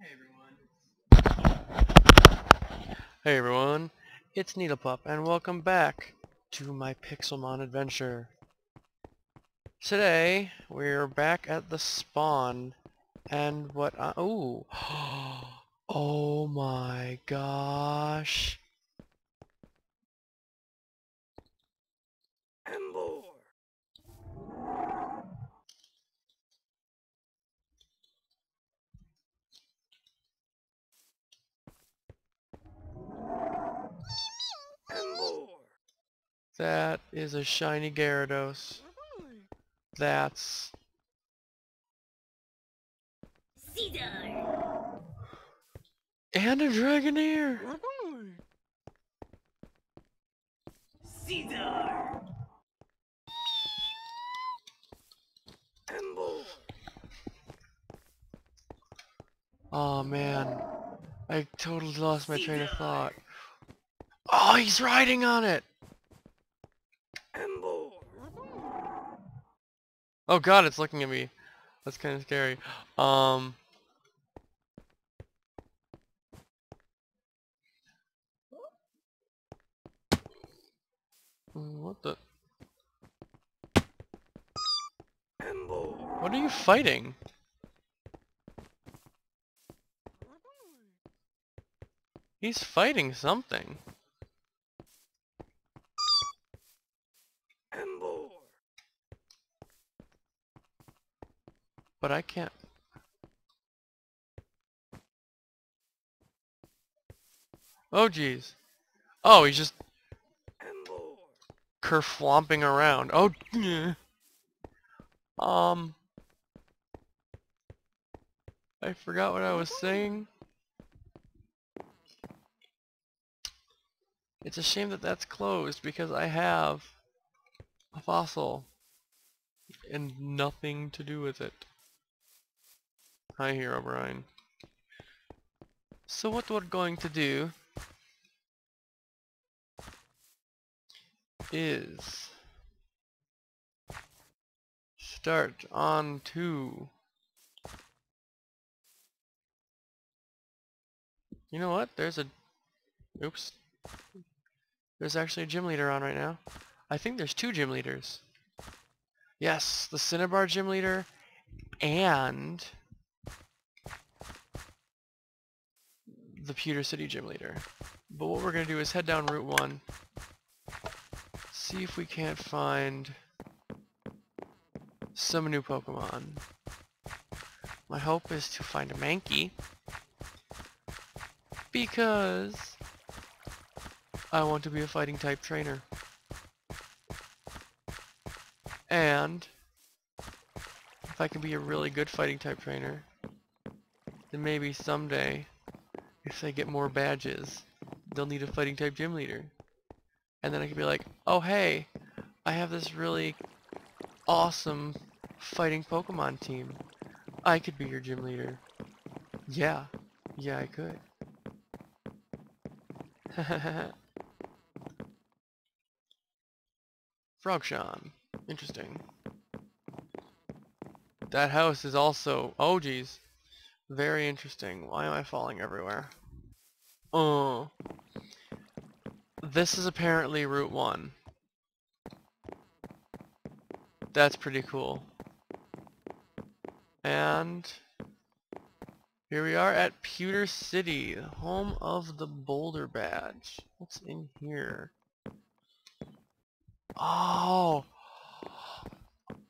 Hey everyone. Hey everyone, it's Needlepup and welcome back to my Pixelmon adventure. Today, we're back at the spawn and what I- ooh. Oh my gosh. Is a shiny Gyarados. That's... Cedar. And a Dragonair! Cedar. Oh man. I totally lost my train of thought. Oh, he's riding on it! Oh god, it's looking at me. That's kind of scary. Um... What the? What are you fighting? He's fighting something. But I can't. Oh jeez. Oh, he's just kerflomping around. Oh, yeah. Um. I forgot what I was saying. It's a shame that that's closed because I have a fossil and nothing to do with it. Hi, Hero O'Brien. So what we're going to do is start on two. You know what? There's a... Oops. There's actually a gym leader on right now. I think there's two gym leaders. Yes, the Cinnabar gym leader and the Pewter City gym leader. But what we're going to do is head down Route 1, see if we can't find some new Pokemon. My hope is to find a Mankey because I want to be a fighting type trainer. And if I can be a really good fighting type trainer, then maybe someday, if they get more badges, they'll need a fighting type gym leader. And then I could be like, oh hey, I have this really awesome fighting Pokemon team. I could be your gym leader. Yeah, yeah I could. Frogshan. Interesting. That house is also... Oh, geez. Very interesting. Why am I falling everywhere? Oh. This is apparently Route 1. That's pretty cool. And... Here we are at Pewter City, home of the Boulder Badge. What's in here? Oh!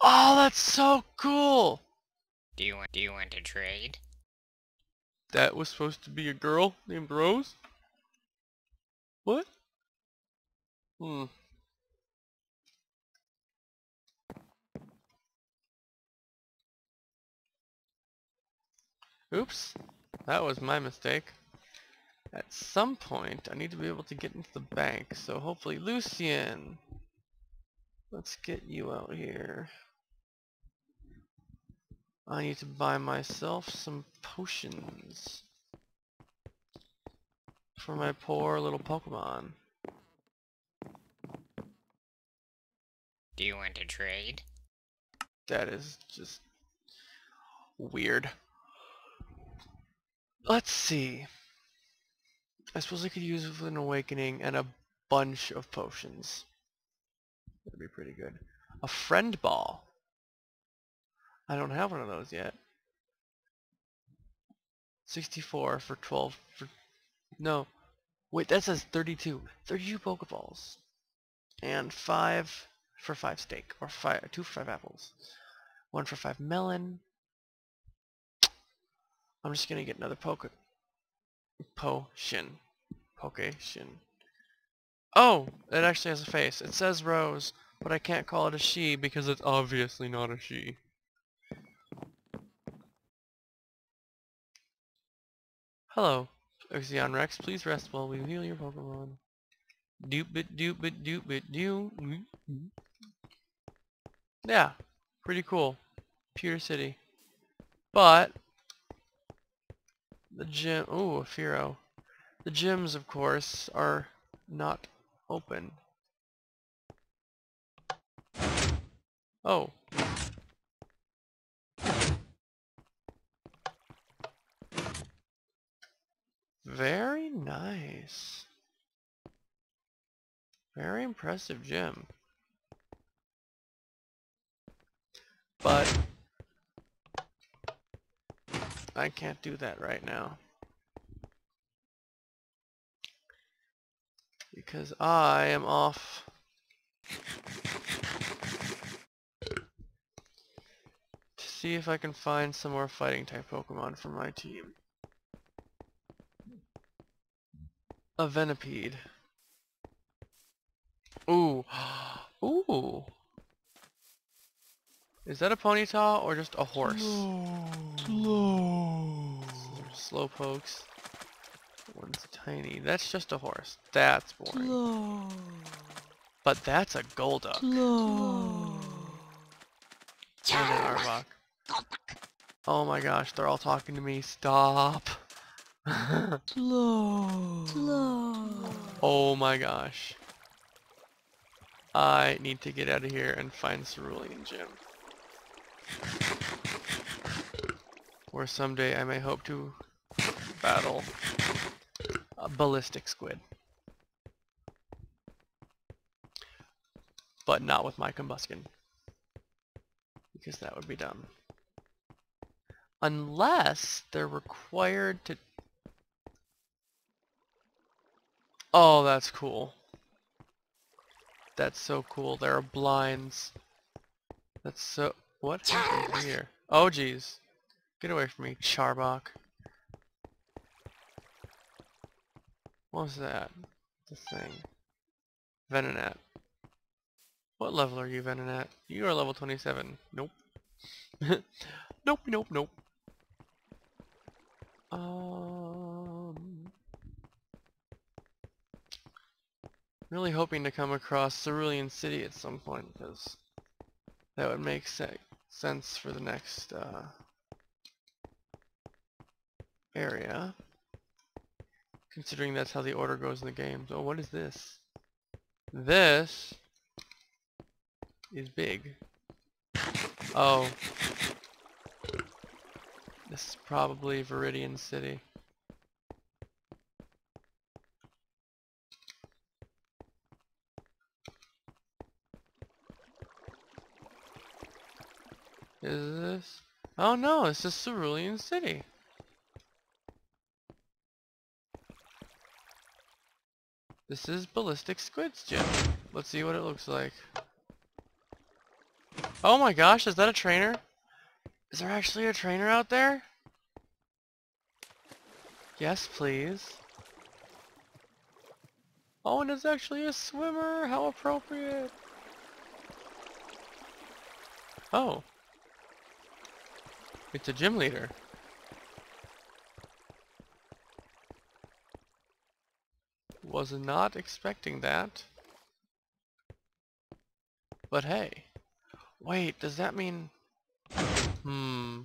Oh, that's so cool! Do you want do you want to trade? That was supposed to be a girl named Rose? What? Hmm. Oops. That was my mistake. At some point, I need to be able to get into the bank, so hopefully Lucian! Let's get you out here. I need to buy myself some potions for my poor little Pokemon. Do you want to trade? That is just weird. Let's see. I suppose I could use an awakening and a bunch of potions. That'd be pretty good. A friend ball. I don't have one of those yet. 64 for 12 for no. Wait, that says 32. 32 Pokeballs. And 5 for 5 steak. Or five, 2 for 5 apples. 1 for 5 melon. I'm just gonna get another poke potion. Pocation. Oh! It actually has a face. It says Rose, but I can't call it a she because it's obviously not a she. Hello, Oxeon Rex. Please rest while we heal your Pokemon. Doop it, doop it, doop it, doo. Yeah, pretty cool. Pewter City. But, the gym, ooh, a Fearow. The gyms, of course, are not open. Oh. Very nice. Very impressive gym. But I can't do that right now. Because I am off to see if I can find some more fighting type Pokemon for my team. A Venipede. Ooh. Ooh. Is that a Ponyta or just a horse? Slow. Slowpokes. One's tiny. That's just a horse. That's boring. Slow. But that's a Golduck. Slow. And an Arbok. Oh my gosh, they're all talking to me. Stop. Slow. Slow. oh my gosh. I need to get out of here and find Cerulean Gym. Or someday I may hope to battle a ballistic squid. But not with my Combusken. Because that would be dumb. Unless they're required to... Oh, that's cool. That's so cool. There are blinds. That's so... What happened here? Oh, jeez. Get away from me, Charbok. What was that? The thing. Venonat. What level are you, Venonat? You are level 27. Nope. nope, nope, nope. Um... Really hoping to come across Cerulean City at some point, because that would make se sense for the next uh, area. Considering that's how the order goes in the game. So what is this? This is big. Oh. This is probably Viridian City. Is this? Oh no, this is Cerulean City. This is Ballistic Squid's gym. Let's see what it looks like. Oh my gosh, is that a trainer? Is there actually a trainer out there? Yes, please. Oh, and it's actually a swimmer! How appropriate! Oh. It's a gym leader. Was not expecting that. But hey. Wait, does that mean... Hmm.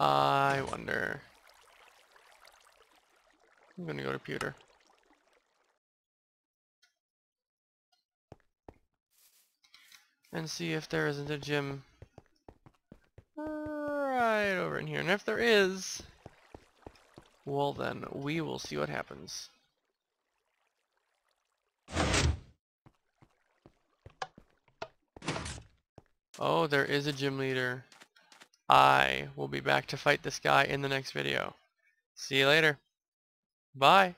I wonder. I'm gonna go to pewter. And see if there isn't a gym right over in here. And if there is, Well then, we will see what happens. Oh, there is a gym leader. I will be back to fight this guy in the next video. See you later. Bye.